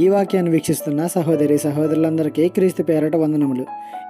ఈ వాక్యాన్ని వీక్షిస్తున్న సహోదరి సహోదరులందరికీ క్రీస్తు పేరట వందనములు.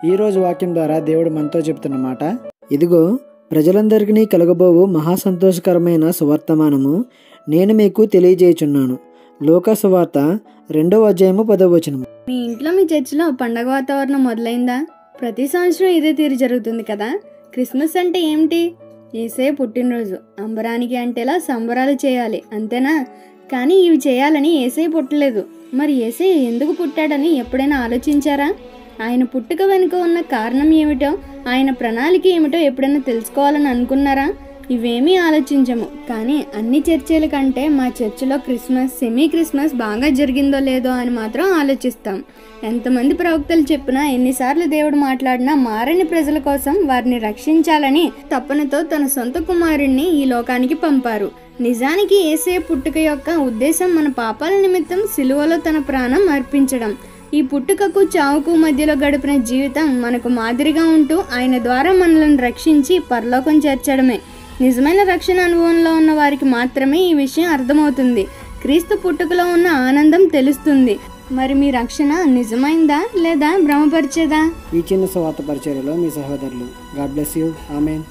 ఈరోజు వాక్యం ద్వారా దేవుడు మనతో చెప్తున్న మాట ఇదిగో ప్రజలందరికీ కలగబోవు మహా సంతోషకరమైన సువర్తమానము. నేను మీకు తెలియజేయుచున్నాను. లోక సువార్త రెండవ అధ్యాయము పదవ మీ ఇంట్లో మీ చర్చిలో పండగ వాతావరణం మొదలైందా? ప్రతి సంవత్సరం ఇదే తీరు జరుగుతుంది కదా. క్రిస్మస్ అంటే ఏమిటి? ఏసే పుట్టినరోజు. అంబరానికి అంటేలా సంబరాలు చేయాలి అంతేనా? కానీ ఇవి చేయాలని ఏసే పుట్టలేదు. మరి ఏసే ఎందుకు పుట్టాడని ఎప్పుడైనా ఆలోచించారా? ఆయన పుట్టుక వెనుక ఉన్న కారణం ఏమిటో ఆయన ప్రణాళిక ఏమిటో ఎప్పుడైనా తెలుసుకోవాలని అనుకున్నారా? ఇవేమీ ఆలోచించము. కానీ అన్ని చర్చల కంటే మా చర్చిలో క్రిస్మస్ సెమీ క్రిస్మస్ బాగా జరిగిందో లేదో అని మాత్రం ఆలోచిస్తాం. ఎంతమంది ప్రవక్తలు చెప్పినా ఎన్నిసార్లు దేవుడు మాట్లాడినా మారని ప్రజల కోసం వారిని రక్షించాలని తప్పనతో తన సొంత కుమారుణ్ణి ఈ లోకానికి పంపారు. నిజానికి ఏసే పుట్టుక యొక్క ఉద్దేశం మన పాపాల నిమిత్తం సిలువలో తన ప్రాణం అర్పించడం. ఈ పుట్టుకకు చావుకు మధ్యలో గడిపిన జీవితం మనకు మాదిరిగా ఉంటూ ఆయన ద్వారా మనల్ని రక్షించి పరలోకం చేర్చడమే. నిజమైన రక్షణ అనుభవంలో ఉన్న వారికి మాత్రమే ఈ విషయం అర్థమవుతుంది. క్రీస్తు పుట్టుకలో ఉన్న ఆనందం తెలుస్తుంది. మరి మీ రక్షణ నిజమైందా లేదా భ్రమపరిచేదా? ఈ చిన్న సువార్త పరిచర్యలో మీ సహోదరులు. God bless you. ఆమెన్.